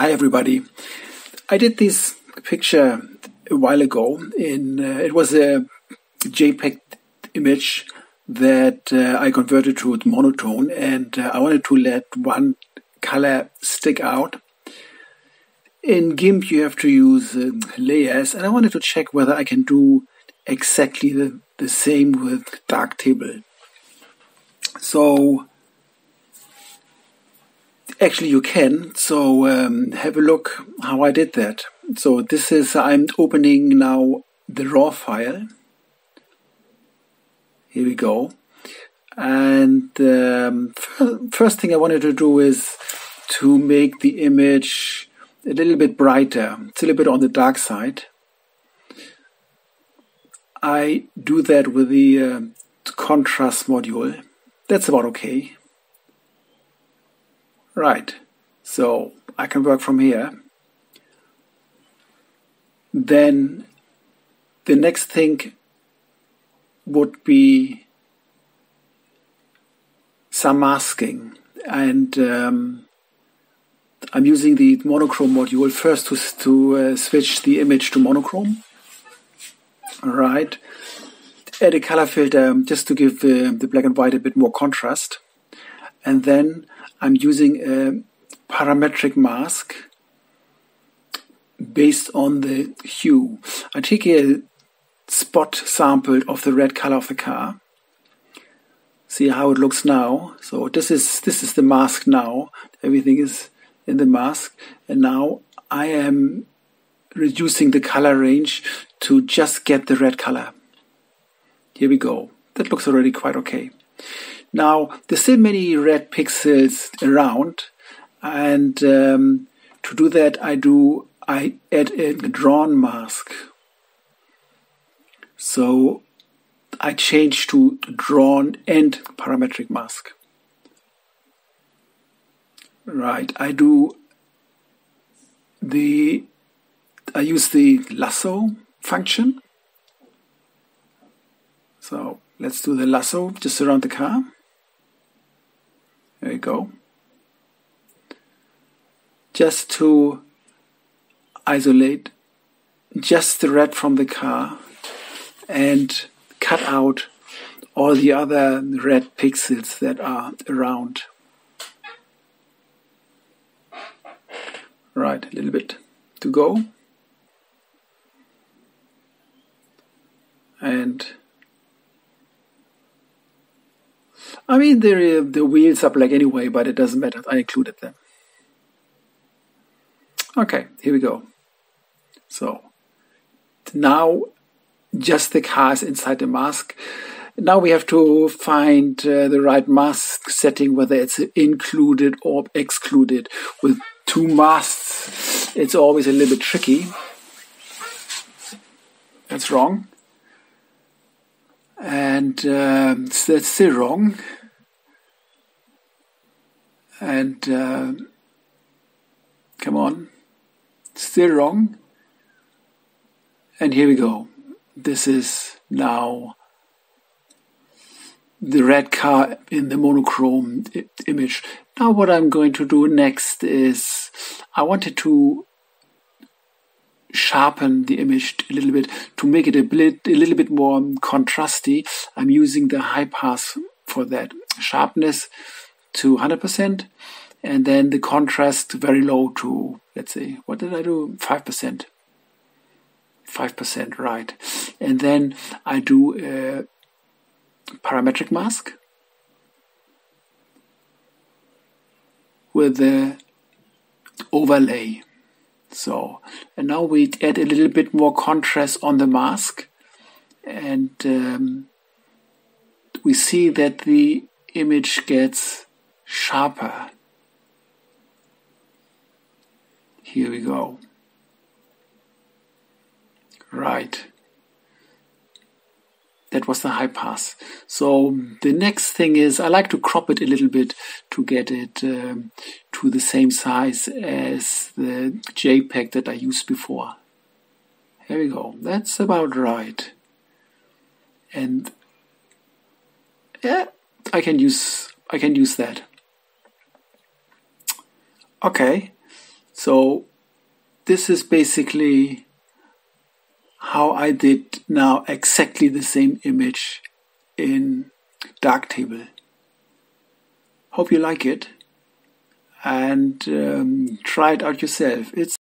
Hi, everybody. I did this picture a while ago. In uh, it was a JPEG image that uh, I converted to monotone, and uh, I wanted to let one color stick out. In GIMP, you have to use uh, layers, and I wanted to check whether I can do exactly the, the same with Darktable. So Actually, you can. So um, have a look how I did that. So this is, I'm opening now the raw file. Here we go. And um, first thing I wanted to do is to make the image a little bit brighter. It's a little bit on the dark side. I do that with the uh, contrast module. That's about okay. Right, so I can work from here. Then the next thing would be some masking. And um, I'm using the monochrome module first to, to uh, switch the image to monochrome. All right. Add a color filter just to give uh, the black and white a bit more contrast. And then I'm using a parametric mask based on the hue. I take a spot sample of the red color of the car. See how it looks now. So this is this is the mask now. Everything is in the mask, and now I am reducing the color range to just get the red color. Here we go. That looks already quite okay. Now, there's still many red pixels around, and um, to do that, I do I add a drawn mask. So I change to drawn and parametric mask. Right, I do the I use the lasso function. So let's do the lasso just around the car. There you go. Just to isolate just the red from the car and cut out all the other red pixels that are around. Right, a little bit to go. And I mean, the the wheels are black anyway, but it doesn't matter. I included them. Okay, here we go. So now just the cars inside the mask. Now we have to find uh, the right mask setting, whether it's included or excluded. With two masks, it's always a little bit tricky. That's wrong. And uh, that's still wrong and uh, come on, still wrong. And here we go. This is now the red car in the monochrome image. Now what I'm going to do next is I wanted to sharpen the image a little bit to make it a, bit, a little bit more contrasty. I'm using the high pass for that. Sharpness to 100% and then the contrast very low to let's say what did I do? 5% 5% right. And then I do a parametric mask with the overlay. So and now we add a little bit more contrast on the mask and um, we see that the image gets sharper. Here we go. Right. That was the high pass. So the next thing is I like to crop it a little bit to get it um, to the same size as the JPEG that I used before. Here we go. That's about right. And yeah, I can use I can use that. Okay, So this is basically how I did now exactly the same image in Darktable. Hope you like it and um, try it out yourself. It's